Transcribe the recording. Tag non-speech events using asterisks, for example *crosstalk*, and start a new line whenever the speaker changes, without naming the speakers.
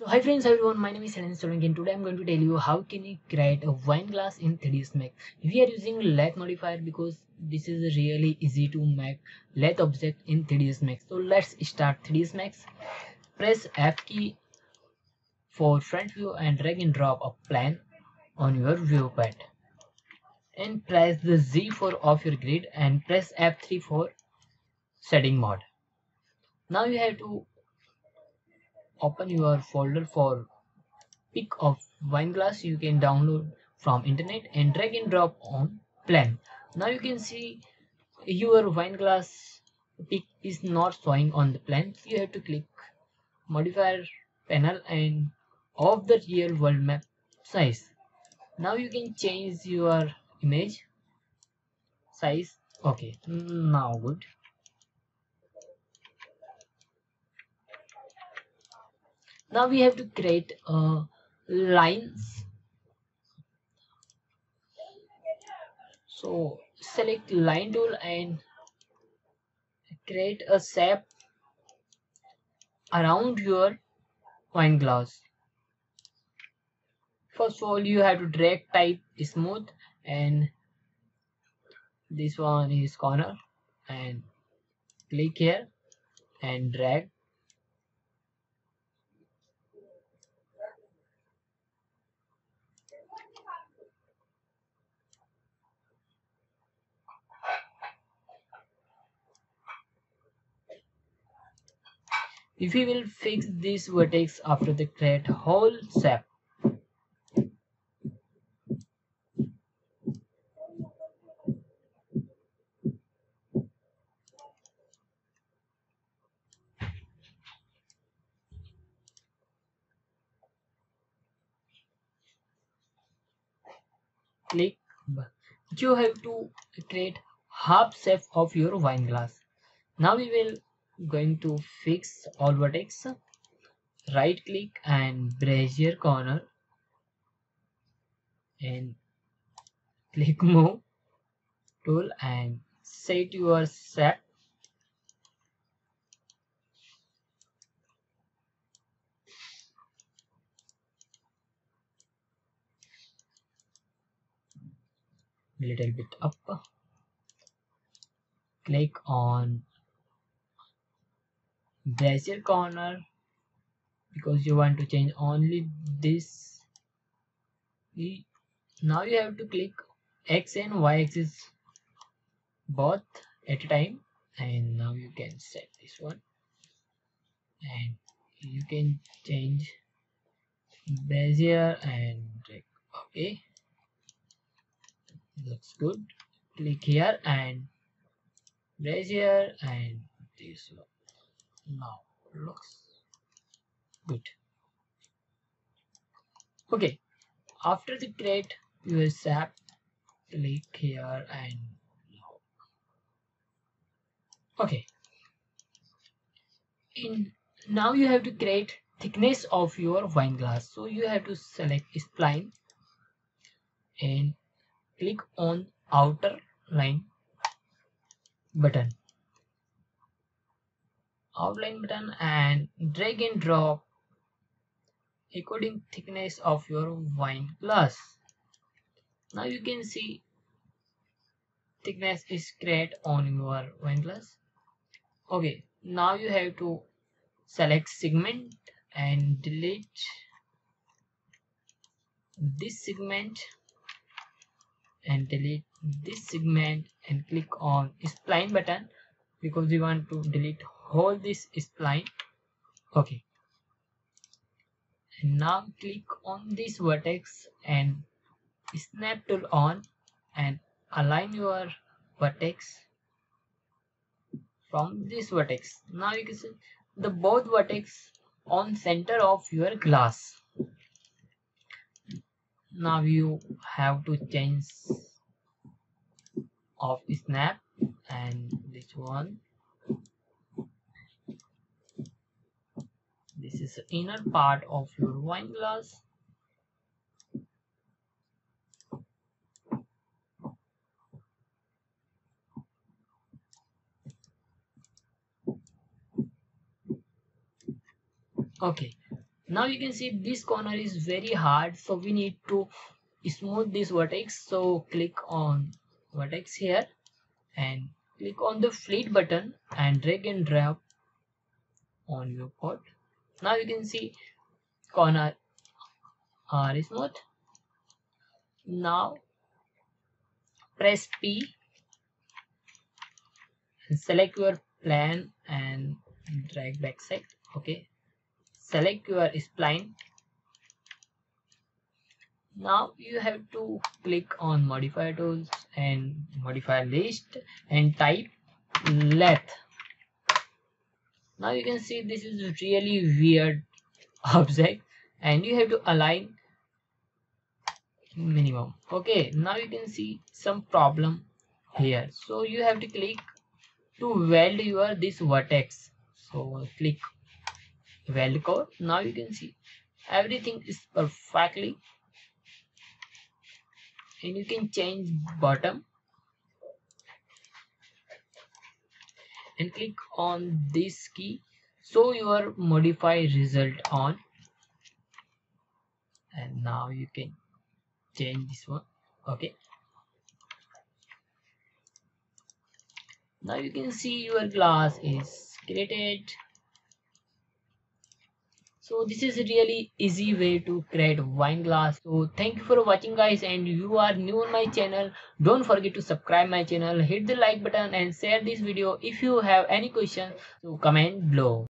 So hi friends everyone, my name is Helen Solanki and today I'm going to tell you how can you create a wine glass in 3ds Max. We are using lathe modifier because this is really easy to make lathe object in 3ds Max. So let's start 3ds Max. Press F key for front view and drag and drop a plan on your viewport. And press the Z for off your grid and press F3 for setting mode. Now you have to open your folder for pick of wine glass you can download from internet and drag and drop on plan. Now you can see your wine glass pic is not showing on the plane you have to click modifier panel and of the real world map size. Now you can change your image size. Okay now good now we have to create uh, lines. So select line tool and create a shape around your wine glass. First of all you have to drag type smooth and this one is corner and click here and drag if we will fix this vertex after the create whole shape click you have to create half shape of your wine glass. Now we will going to fix all vertex. Right click and bezier corner. And click *laughs* move tool and set your set. Little bit up. Click on bezier corner because you want to change only this. Now you have to click x and y axis both at a time and now you can set this one. And you can change bezier and okay looks good. Click here and bezier and this one now looks good. Okay after the create your sap click here and okay. In now you have to create thickness of your wine glass. So you have to select spline and click on outer line button outline button and drag and drop according thickness of your wine glass. Now you can see thickness is create on your wine glass. Okay now you have to select segment and delete this segment and delete this segment and click on spline button because we want to delete whole this spline. Okay. And now click on this vertex and snap tool on and align your vertex from this vertex. Now you can see the both vertex on center of your glass. Now you have to change of snap and this one this is the inner part of your wine glass. Okay. Now you can see this corner is very hard so we need to smooth this vertex. So click on vertex here and click on the fillet button and drag and drop on your pot now you can see corner are smooth now press P select your plan and drag back side. Okay. Select your spline. Now you have to click on modify tools and modify list and type lathe now you can see this is really weird object and you have to align minimum. Okay now you can see some problem here. So you have to click to weld your this vertex. So click weld core. Now you can see everything is perfectly and you can change bottom and click on this key. So your modify result on. And now you can change this one. Okay. Now you can see your glass is created so this is a really easy way to create wine glass. So thank you for watching guys and you are new on my channel. Don't forget to subscribe my channel. Hit the like button and share this video if you have any questions. So comment below